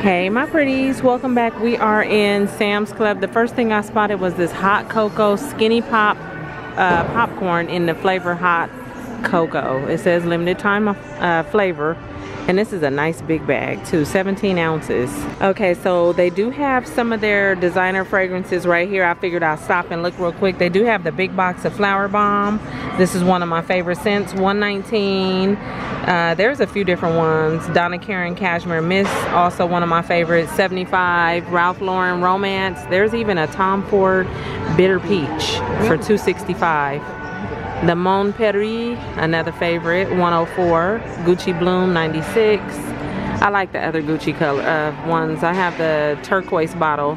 Hey my pretties, welcome back. We are in Sam's Club. The first thing I spotted was this hot cocoa skinny pop uh, popcorn in the flavor hot cocoa. It says limited time uh, flavor and this is a nice big bag too, 17 ounces. Okay, so they do have some of their designer fragrances right here. I figured I'll stop and look real quick. They do have the big box of Flowerbomb. This is one of my favorite scents, 119. Uh, there's a few different ones. Donna Karan Cashmere Mist, also one of my favorites, 75. Ralph Lauren Romance. There's even a Tom Ford Bitter Peach for 265. The Mon Paris, another favorite, 104. Gucci Bloom, 96. I like the other Gucci color uh, ones. I have the turquoise bottle.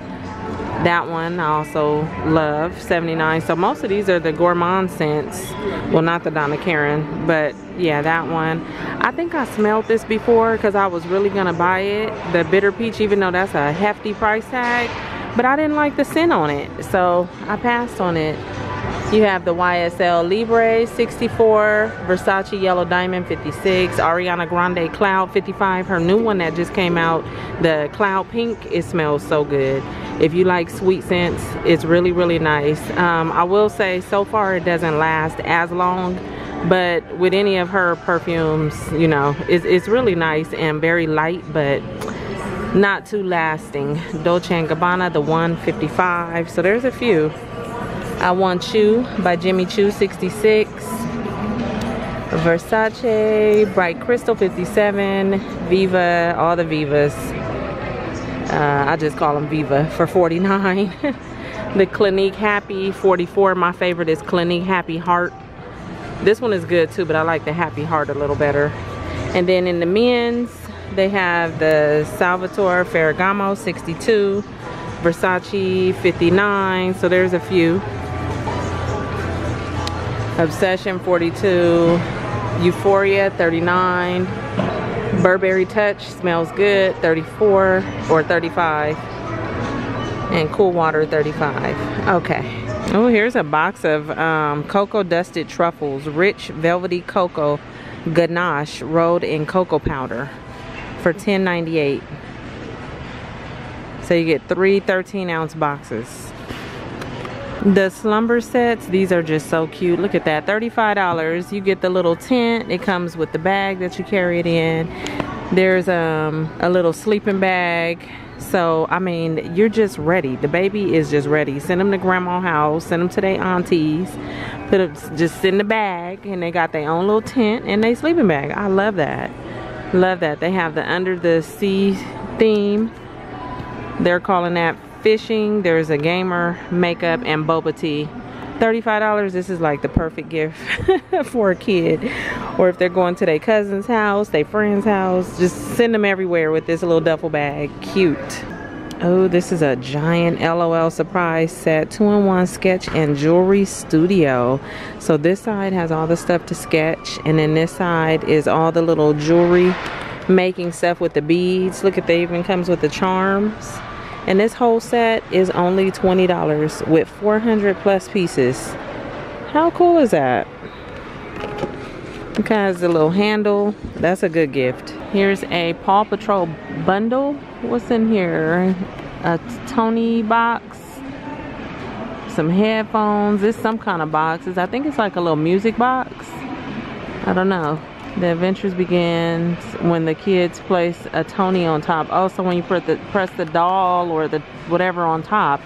That one I also love, 79. So most of these are the gourmand scents. Well, not the Donna Karan, but yeah, that one. I think I smelled this before because I was really gonna buy it. The Bitter Peach, even though that's a hefty price tag. But I didn't like the scent on it, so I passed on it. You have the YSL Libre 64, Versace Yellow Diamond 56, Ariana Grande Cloud 55, her new one that just came out, the Cloud Pink, it smells so good. If you like sweet scents, it's really, really nice. Um, I will say so far it doesn't last as long, but with any of her perfumes, you know, it's, it's really nice and very light, but not too lasting. Dolce & Gabbana, the 155, so there's a few. I Want You by Jimmy Choo 66. Versace, Bright Crystal 57, Viva, all the Vivas. Uh, I just call them Viva for 49. the Clinique Happy 44. My favorite is Clinique Happy Heart. This one is good too, but I like the Happy Heart a little better. And then in the men's, they have the Salvatore Ferragamo 62, Versace 59. So there's a few. Obsession 42, Euphoria 39, Burberry Touch smells good 34 or 35, and Cool Water 35. Okay. Oh, here's a box of um, cocoa dusted truffles, rich velvety cocoa ganache rolled in cocoa powder for $10.98. So you get three 13 ounce boxes. The slumber sets, these are just so cute. Look at that, $35. You get the little tent. It comes with the bag that you carry it in. There's um, a little sleeping bag. So, I mean, you're just ready. The baby is just ready. Send them to grandma's house. Send them to their aunties. Put them, just in the bag. And they got their own little tent and they sleeping bag. I love that. Love that. They have the under the sea theme. They're calling that fishing. There's a gamer, makeup, and boba tea. $35, this is like the perfect gift for a kid. Or if they're going to their cousin's house, their friend's house, just send them everywhere with this little duffel bag. Cute. Oh, this is a giant LOL surprise set. Two-in-one sketch and jewelry studio. So this side has all the stuff to sketch. And then this side is all the little jewelry making stuff with the beads. Look at, they even comes with the charms. And this whole set is only $20 with 400 plus pieces. How cool is that? It has a little handle. That's a good gift. Here's a Paw Patrol bundle. What's in here? A Toniebox. Some headphones. It's some kind of boxes. I think it's like a little music box. I don't know. The adventures begin when the kids place a Tonie on top. Also, when you put the, press the doll or the whatever on top,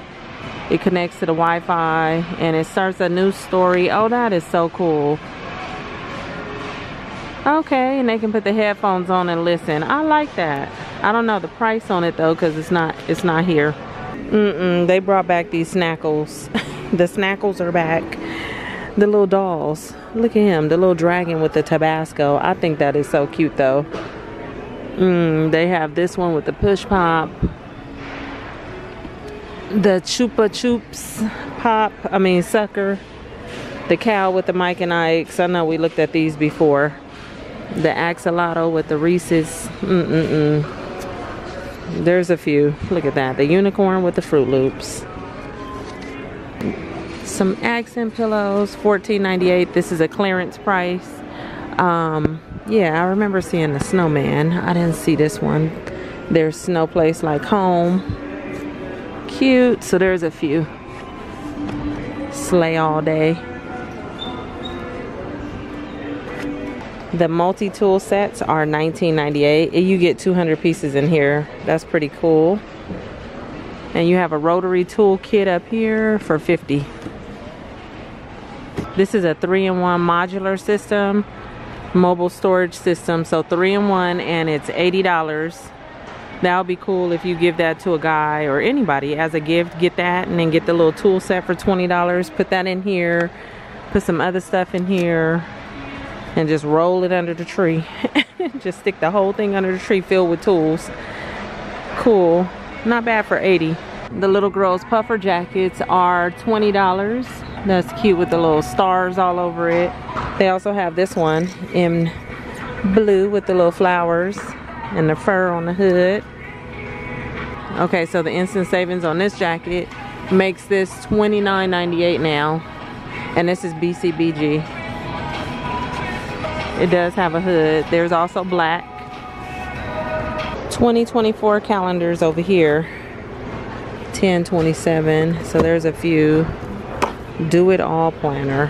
it connects to the Wi-Fi and it starts a new story. Oh, that is so cool. Okay, and they can put the headphones on and listen. I like that. I don't know the price on it though, cause it's not it's not here. Mm-mm. They brought back these snackles. the snackles are back the little dolls. Look at him, the little dragon with the Tabasco. I think that is so cute though. Mm, they have this one with the push pop. The Chupa Chups pop, I mean sucker. The cow with the Mike and Ike's. I know we looked at these before. The axolotl with the Reese's. Mm -mm. There's a few. Look at that. The unicorn with the Froot Loops some accent pillows $14.98 this is a clearance price um, yeah I remember seeing the snowman I didn't see this one There's Snow Place Like Home. Cute. So there's a few. Slay all day. The multi-tool sets are $19.98. You get 200 pieces in here. That's pretty cool. And you have a rotary tool kit up here for 50. This is a three-in-one modular system, mobile storage system. So three-in-one and it's $80. That would be cool if you give that to a guy or anybody as a gift. Get that and then get the little tool set for $20. Put that in here. Put some other stuff in here and just roll it under the tree. just stick the whole thing under the tree filled with tools. Cool. Not bad for 80. The little girls puffer jackets are $20. That's cute with the little stars all over it. They also have this one in blue with the little flowers and the fur on the hood. Okay, so the instant savings on this jacket makes this $29.98 now. And this is BCBG. It does have a hood. There's also black. 2024 calendars over here. 1027. So there's a few. Do it all planner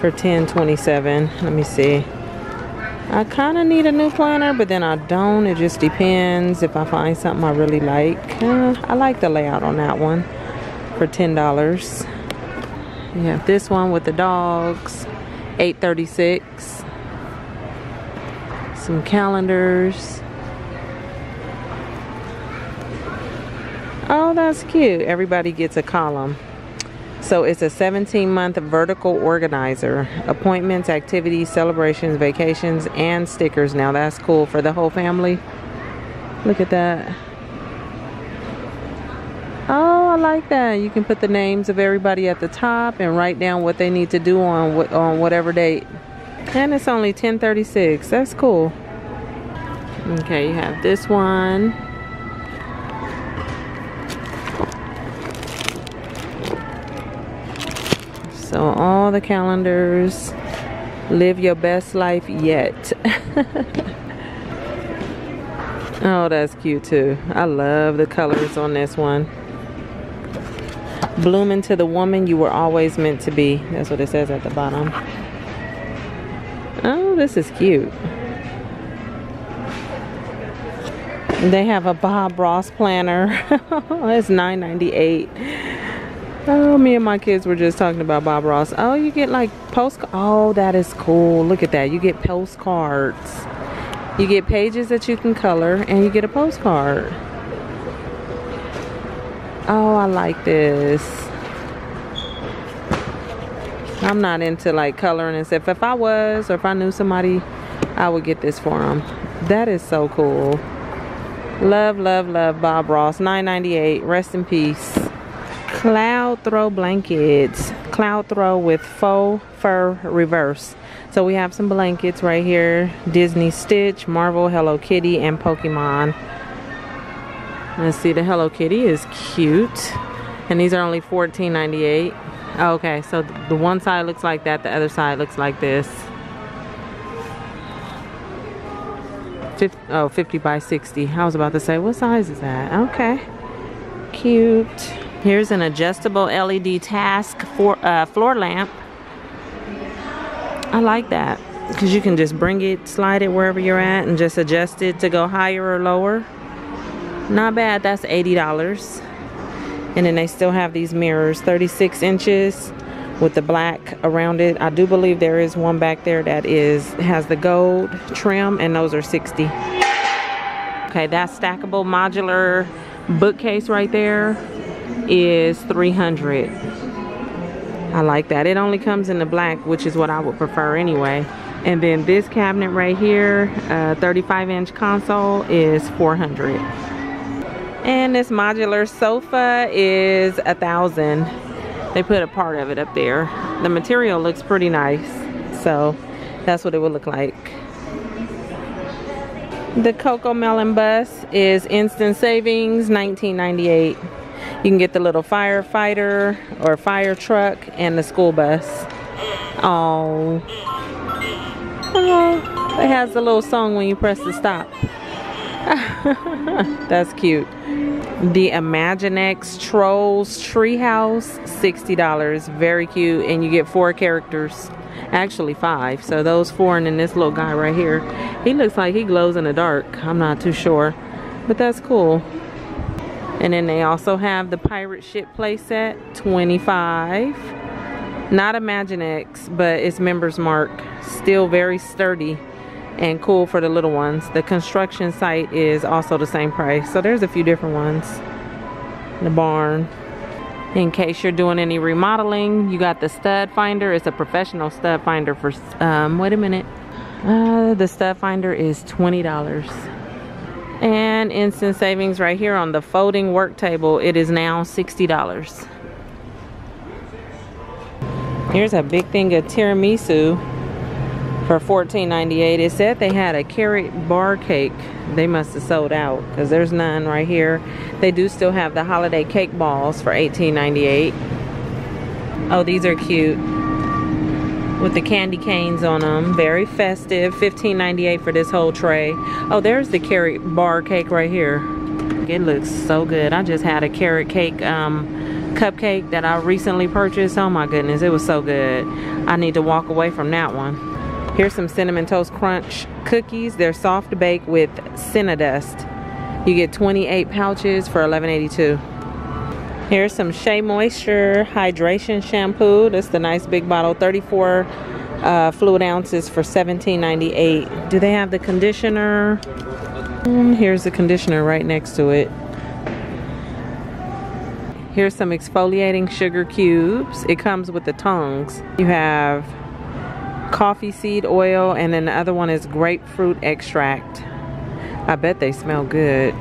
for 1027. Let me see. I kind of need a new planner, but then I don't. It just depends if I find something I really like. Uh, I like the layout on that one for $10. You have this one with the dogs, 836. Some calendars. Oh, that's cute. Everybody gets a column. So it's a 17 month vertical organizer. Appointments, activities, celebrations, vacations, and stickers. Now that's cool for the whole family. Look at that. Oh, I like that. You can put the names of everybody at the top and write down what they need to do on on whatever date. And it's only 1036. That's cool. Okay, you have this one. So all the calendars, live your best life yet. oh, that's cute too. I love the colors on this one. Bloom into the woman you were always meant to be. That's what it says at the bottom. Oh, this is cute. They have a Bob Ross planner. it's $9.98. Oh, me and my kids were just talking about Bob Ross. Oh, you get like post. Oh, that is cool. Look at that. You get postcards. You get pages that you can color, and you get a postcard. Oh, I like this. I'm not into like coloring and stuff. If I was, or if I knew somebody, I would get this for them. That is so cool. Love, love, love Bob Ross. 9.98. Rest in peace. Cloud Throw blankets. Cloud Throw with faux fur reverse. So we have some blankets right here. Disney Stitch, Marvel, Hello Kitty, and Pokemon. Let's see, the Hello Kitty is cute. And these are only $14.98. Okay, so the one side looks like that, the other side looks like this. 50, oh, 50 by 60. I was about to say, what size is that? Okay. Cute. Here's an adjustable LED task for uh, floor lamp. I like that because you can just bring it, slide it wherever you're at and just adjust it to go higher or lower. Not bad, that's $80. And then they still have these mirrors, 36 inches with the black around it. I do believe there is one back there that is has the gold trim and those are 60. Okay, that's stackable modular bookcase right there is 300 I like that. It only comes in the black which is what I would prefer anyway. And then this cabinet right here uh, 35 inch console is 400 and this modular sofa is a thousand. They put a part of it up there. The material looks pretty nice so that's what it would look like. The CoComelon bus is instant savings 1998 you can get the little firefighter or fire truck and the school bus. Oh. oh. It has a little song when you press the stop. That's cute. The Imaginext Trolls Treehouse, $60. Very cute. And you get four characters. Actually five. So those four and then this little guy right here. He looks like he glows in the dark. I'm not too sure. But that's cool. And then they also have the pirate ship playset, 25. Not Imaginext, but it's Members Mark. Still very sturdy and cool for the little ones. The construction site is also the same price. So there's a few different ones. The barn. In case you're doing any remodeling, you got the stud finder. It's a professional stud finder for, um, wait a minute. Uh, the stud finder is $20. And instant savings right here on the folding work table, it is now $60. Here's a big thing of tiramisu for $14.98. It said they had a carrot bar cake. They must have sold out because there's none right here. They do still have the holiday cake balls for $18.98. Oh, these are cute with the candy canes on them. Very festive. $15.98 for this whole tray. Oh, there's the carrot bar cake right here. It looks so good. I just had a carrot cake um, cupcake that I recently purchased. Oh my goodness, it was so good. I need to walk away from that one. Here's some Cinnamon Toast Crunch cookies. They're soft baked with Cinnadust. You get 28 pouches for $11.82. Here's some Shea Moisture Hydration Shampoo. That's the nice big bottle, 34 uh, fluid ounces for $17.98. Do they have the conditioner? Mm, here's the conditioner right next to it. Here's some exfoliating sugar cubes. It comes with the tongs. You have coffee seed oil and then the other one is grapefruit extract. I bet they smell good.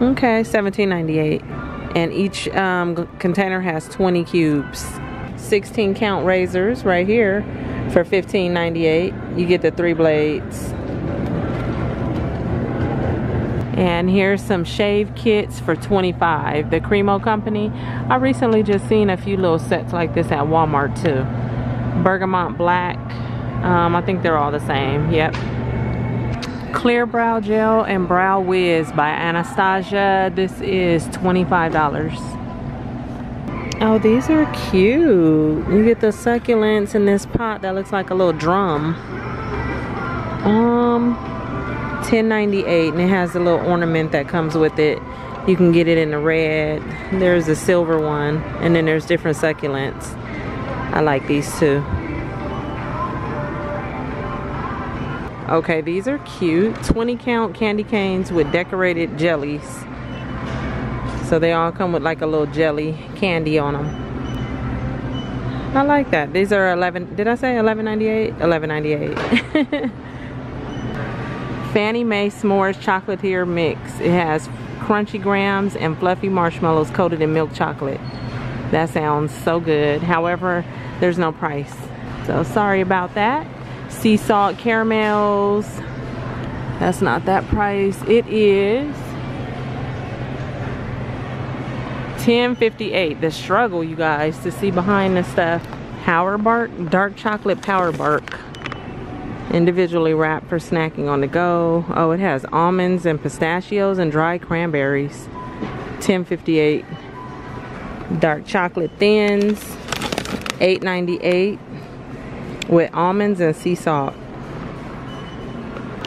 Okay, $17.98. And each um, container has 20 cubes. 16 count razors right here for $15.98. You get the three blades. And here's some shave kits for 25 The Cremo Company. I recently just seen a few little sets like this at Walmart too bergamot black um, I think they're all the same yep clear brow gel and brow wiz by Anastasia. This is $25 oh these are cute. You get the succulents in this pot that looks like a little drum. Um 10.98 and it has a little ornament that comes with it. You can get it in the red. There's a silver one and then there's different succulents. I like these too. Okay, these are cute. 20 count candy canes with decorated jellies. So they all come with like a little jelly candy on them. I like that. These are 11, did I say 11.98? 11.98. Fannie May S'mores Chocolatier Mix. It has crunchy grams and fluffy marshmallows coated in milk chocolate. That sounds so good. However, there's no price. So sorry about that. Sea salt caramels. That's not that price. It is 10.58. The struggle, you guys, to see behind the stuff. Power bark, dark chocolate power bark. Individually wrapped for snacking on the go. Oh, it has almonds and pistachios and dried cranberries. 10.58. Dark chocolate thins. $8.98 with almonds and sea salt.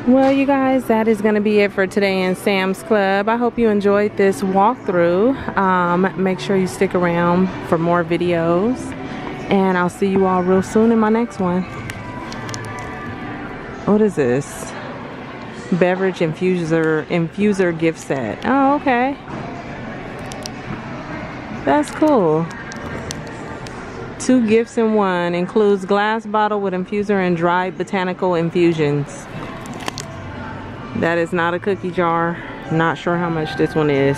Well, you guys, that is going to be it for today in Sam's Club. I hope you enjoyed this walkthrough. Um, make sure you stick around for more videos. And I'll see you all real soon in my next one. What is this? Beverage infuser, infuser gift set. Oh, okay. That's cool. Two gifts in one. Includes glass bottle with infuser and dried botanical infusions. That is not a cookie jar. Not sure how much this one is.